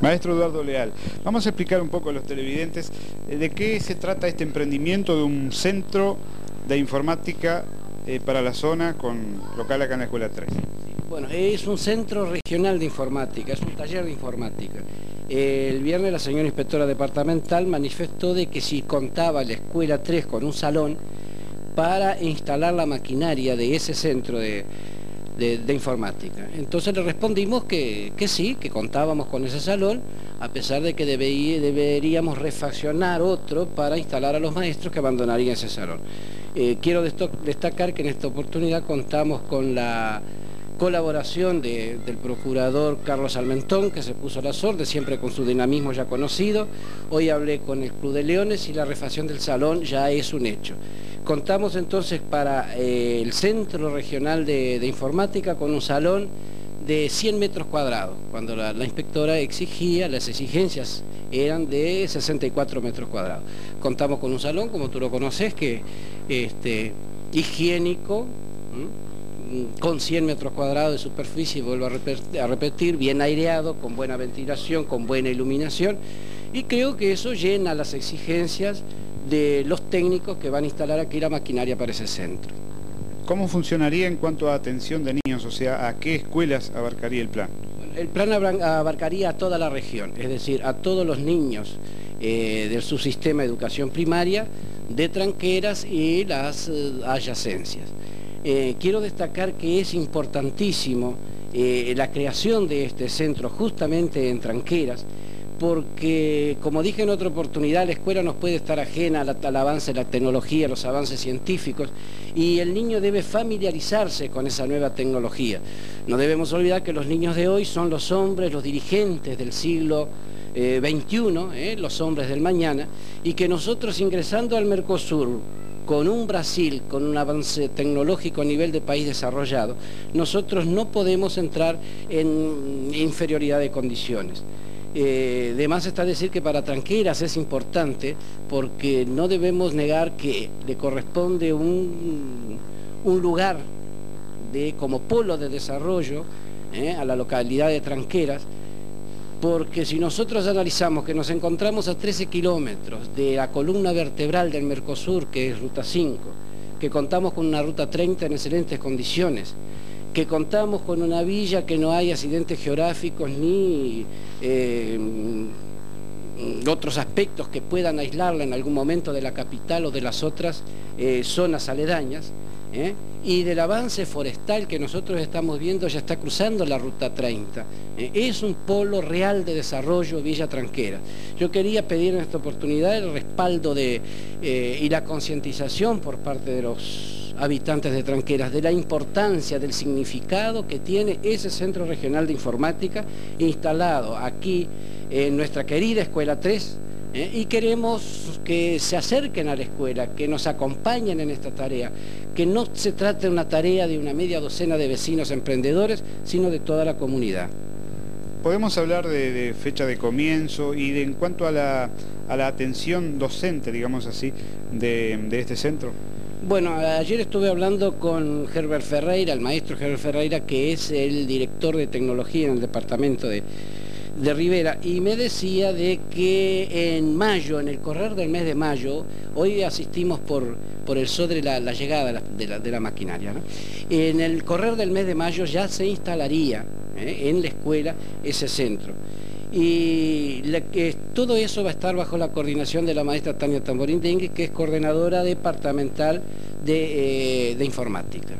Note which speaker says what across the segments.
Speaker 1: Maestro Eduardo Leal, vamos a explicar un poco a los televidentes eh, de qué se trata este emprendimiento de un centro de informática eh, para la zona con local acá en la Escuela 3.
Speaker 2: Bueno, es un centro regional de informática, es un taller de informática. El viernes la señora inspectora departamental manifestó de que si contaba la Escuela 3 con un salón para instalar la maquinaria de ese centro de, de, informática. Entonces le respondimos que, sí, que contábamos con ese salón, a pesar de que deberíamos refaccionar otro para instalar a los maestros que abandonarían ese salón. Eh, quiero destacar que en esta oportunidad contamos con la colaboración del procurador Carlos Almentón, que se puso a la sorda, siempre con su dinamismo ya conocido. Hoy hablé con el Club de Leones y la refacción del salón ya es un hecho. Contamos entonces para eh, el Centro Regional de, Informática con un salón de 100 metros cuadrados, cuando la, inspectora exigía, las exigencias eran de 64 metros cuadrados. Contamos con un salón, como tú lo conoces, que este, higiénico, con 100 metros cuadrados de superficie, vuelvo a repetir, bien aireado, con buena ventilación, con buena iluminación, y creo que eso llena las exigencias de los técnicos que van a instalar aquí la maquinaria para ese centro.
Speaker 1: ¿Cómo funcionaría en cuanto a atención de niños? O sea, ¿a qué escuelas abarcaría el plan?
Speaker 2: El plan abarcaría a toda la región, es decir, a todos los niños eh, del subsistema de educación primaria, de tranqueras y las eh, adyacencias. Eh, quiero destacar que es importantísimo la creación de este centro justamente en tranqueras, porque, como dije en otra oportunidad, la escuela nos puede estar ajena al, avance de la tecnología, los avances científicos, y el niño debe familiarizarse con esa nueva tecnología. No debemos olvidar que los niños de hoy son los hombres, los dirigentes del siglo XXI, eh, eh, los hombres del mañana, y que nosotros ingresando al Mercosur, con un Brasil con un avance tecnológico a nivel de país desarrollado, nosotros no podemos entrar en inferioridad de condiciones. Eh, de más está decir que para Tranqueras es importante porque no debemos negar que le corresponde un, un lugar de, como polo de desarrollo eh, a la localidad de Tranqueras, porque si nosotros analizamos que nos encontramos a 13 kilómetros de la columna vertebral del Mercosur, que es Ruta 5, que contamos con una Ruta 30 en excelentes condiciones, que contamos con una villa que no hay accidentes geográficos ni eh, otros aspectos que puedan aislarla en algún momento de la capital o de las otras eh, zonas aledañas, ¿eh? y del avance forestal que nosotros estamos viendo ya está cruzando la Ruta 30. Es un polo real de desarrollo Villa Tranquera. Yo quería pedir en esta oportunidad el respaldo de, y la concientización por parte de los habitantes de Tranqueras de la importancia del significado que tiene ese Centro Regional de Informática instalado aquí en nuestra querida Escuela 3 ¿eh? y queremos que se acerquen a la escuela, que nos acompañen en esta tarea, que no se trate de una tarea de una media docena de vecinos emprendedores, sino de toda la comunidad.
Speaker 1: Podemos hablar de, fecha de comienzo y en cuanto a la, atención docente, digamos así, de este centro.
Speaker 2: Bueno, ayer estuve hablando con Herbert Ferreira, el maestro Herbert Ferreira, que es el director de tecnología en el departamento de, Rivera, y me decía de que en mayo, en el correr del mes de mayo, hoy asistimos por, por el sobre la, la llegada de la, maquinaria, en el correr del mes de mayo ya se instalaría ¿eh? en la escuela ese centro y todo eso va a estar bajo la coordinación de la maestra Tania Tamborín Dengue, que es coordinadora departamental de, eh, informática.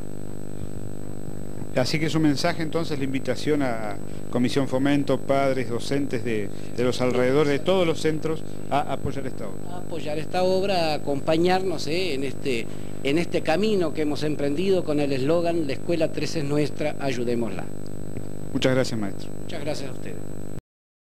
Speaker 1: Así que es un mensaje entonces, la invitación a Comisión Fomento, padres, docentes de, los alrededores de todos los centros a apoyar esta obra.
Speaker 2: A apoyar esta obra, a acompañarnos eh, en, este, en este camino que hemos emprendido con el eslogan La Escuela 3 es nuestra, ayudémosla.
Speaker 1: Muchas gracias, maestro.
Speaker 2: Muchas gracias a ustedes.